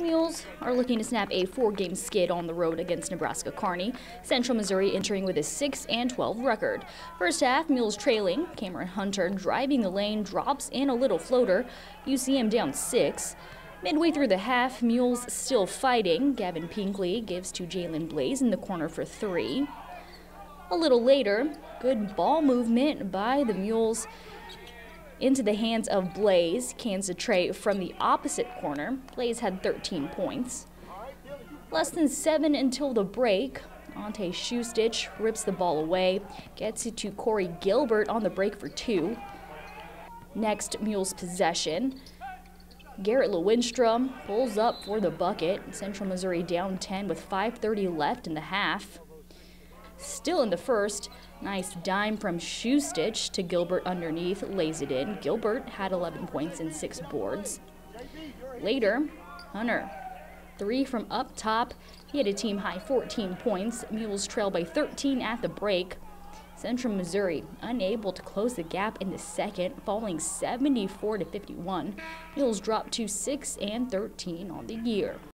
The Mules are looking to snap a four-game skid on the road against Nebraska Kearney. Central Missouri entering with a 6 and 12 record. First half, Mules trailing. Cameron Hunter driving the lane drops in a little floater. UCM down six. Midway through the half, Mules still fighting. Gavin Pinkley gives to Jalen Blaze in the corner for three. A little later, good ball movement by the Mules into the hands of Blaze. Cans a trey from the opposite corner. Blaze had 13 points. Less than seven until the break. Ante Shoestitch rips the ball away, gets it to Corey Gilbert on the break for two. Next, Mules possession. Garrett Lewinstrom pulls up for the bucket. Central Missouri down 10 with 5.30 left in the half. Still in the first, nice dime from Shoestitch to Gilbert underneath, lays it in. Gilbert had 11 points and six boards. Later, Hunter, three from up top. He had a team high 14 points. Mules trail by 13 at the break. Central Missouri unable to close the gap in the second, falling 74 to 51. Mules dropped to 6 and 13 on the year.